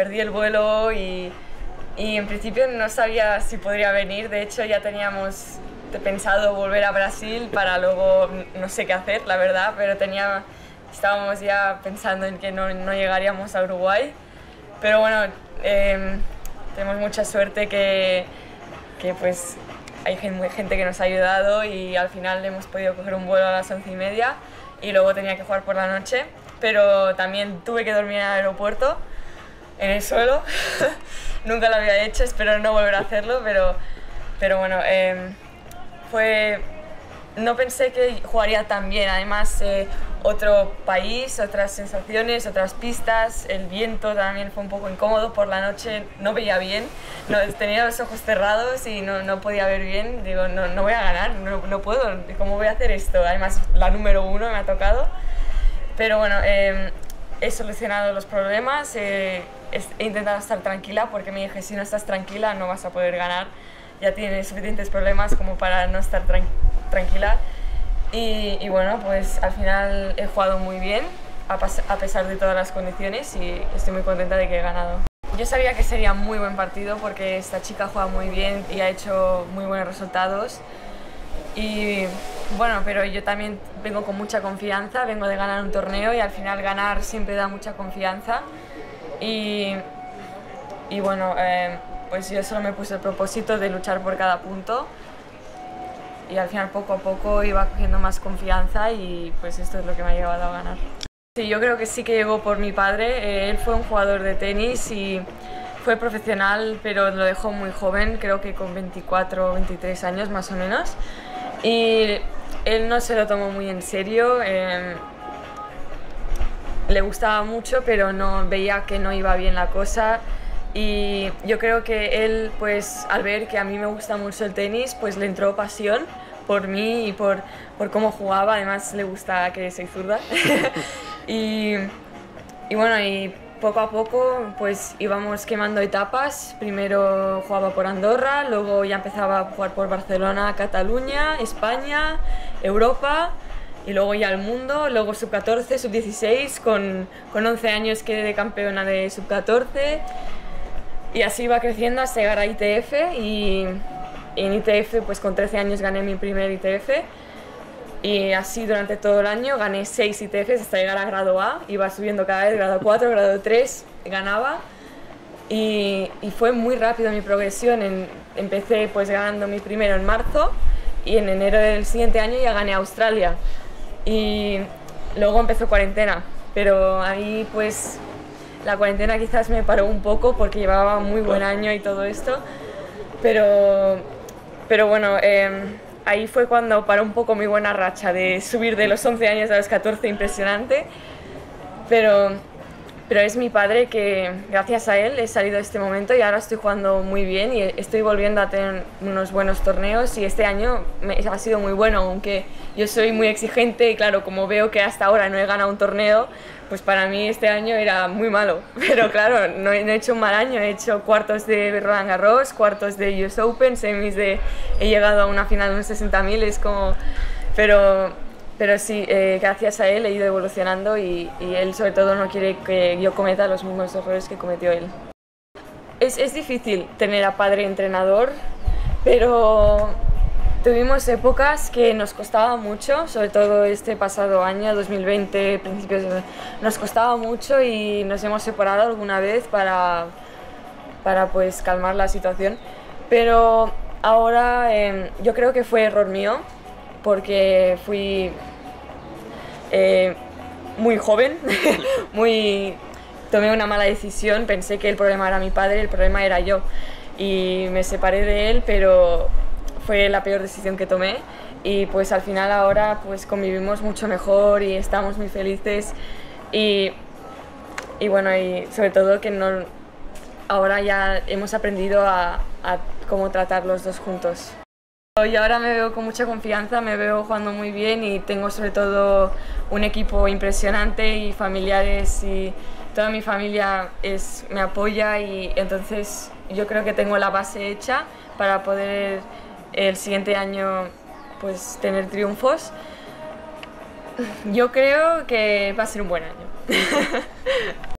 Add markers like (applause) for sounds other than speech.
perdí el vuelo y, en principio no sabía si podría venir. De hecho, ya teníamos pensado volver a Brasil para luego no sé qué hacer, la verdad, pero tenía, estábamos ya pensando en que no, no llegaríamos a Uruguay. Pero bueno, em, tenemos mucha suerte que, que pues hay gente que nos ha ayudado y al final hemos podido coger un vuelo a las once y media y luego tenía que jugar por la noche, pero también tuve que dormir en el aeropuerto, en el suelo. (laughs) Nunca lo había hecho, espero no volver a hacerlo, pero, pero bueno, em, fue... No pensé que jugaría tan bien, además eh, otro país, otras sensaciones, otras pistas, el viento también fue un poco incómodo, por la noche no veía bien, no, tenía los ojos cerrados y no, no podía ver bien, digo, no, no voy a ganar, no, no, puedo, ¿cómo voy a hacer esto? Además, la número uno me ha tocado, pero bueno, eh, he solucionado los problemas, eh, he intentado estar tranquila porque me dije, si no estás tranquila no vas a poder ganar, ya tienes suficientes problemas como para no estar tranquila. Y, bueno, pues al final he jugado muy bien, a, pesar de todas las condiciones, y estoy muy contenta de que he ganado. Yo sabía que sería muy buen partido porque esta chica juega muy bien y ha hecho muy buenos resultados. Y bueno, pero yo también vengo con mucha confianza, vengo de ganar un torneo y al final ganar siempre da mucha confianza. Y, y bueno, eh, pues yo solo me puse el propósito de luchar por cada punto y al final poco a poco iba cogiendo más confianza y pues esto es lo que me ha llevado a ganar. Sí, yo creo que sí que llegó por mi padre, eh, él fue un jugador de tenis y fue profesional pero lo dejó muy joven, creo que con 24 o 23 años más o menos y él no se lo tomó muy en serio. Em, le gustaba mucho, pero no veía que no iba bien la cosa. Y yo creo que él, pues al ver que a mí me gusta mucho el tenis, pues le entró pasión por mí y por, por cómo jugaba. Además, le gusta que soy zurda. (laughs) y, y bueno, y poco a poco pues íbamos quemando etapas. Primero jugaba por Andorra, luego ya empezaba a jugar por Barcelona, Cataluña, España, Europa y luego ya el mundo, luego sub-14, sub-16, con, con 11 años quedé de campeona de sub-14 y así iba creciendo hasta llegar a ITF y, en ITF pues con 13 años gané mi primer ITF y así durante todo el año gané 6 ITFs hasta llegar a grado A, iba subiendo cada vez, grado 4, grado 3, ganaba. Y, y fue muy rápido mi progresión, en, empecé pues ganando mi primero en marzo. Y en enero del siguiente año ya gané Australia y luego empezó cuarentena, pero ahí pues la cuarentena quizás me paró un poco porque llevaba muy buen año y todo esto, pero, pero bueno, em, ahí fue cuando paró un poco mi buena racha de subir de los 11 años a los 14, impresionante, pero, pero es mi padre que gracias a él he salido de este momento y ahora estoy jugando muy bien y estoy volviendo a tener unos buenos torneos y este año me, ha sido muy bueno, aunque yo soy muy exigente y claro, como veo que hasta ahora no he ganado un torneo, pues para mí este año era muy malo. (laughs) Pero claro, no he, hecho un mal año, he hecho cuartos de Roland Garros, cuartos de US Open, semis de... He llegado a una final de un 60.000, es como... Pero, pero sí, eh, gracias a él he ido evolucionando y, y, él sobre todo no quiere que yo cometa los mismos errores que cometió él. Es, es difícil tener a padre entrenador, pero Tuvimos épocas que nos costaba mucho, sobre todo este pasado año, 2020, principios nos costaba mucho y nos hemos separado alguna vez para, para pues calmar la situación. Pero ahora em, yo creo que fue error mío porque fui eh, muy joven, (laughs) muy tomé una mala decisión, pensé que el problema era mi padre, el problema era yo. Y me separé de él, pero fue la peor decisión que tomé. Y pues al final ahora pues convivimos mucho mejor y estamos muy felices. Y, y bueno y sobre todo que no, ahora ya hemos aprendido a, a cómo tratar los dos juntos. Y ahora me veo con mucha confianza, me veo jugando muy bien y tengo sobre todo un equipo impresionante y familiares y toda mi familia es, me apoya y entonces yo creo que tengo la base hecha para poder el siguiente año pues tener triunfos. Yo creo que va a ser un buen año. (laughs)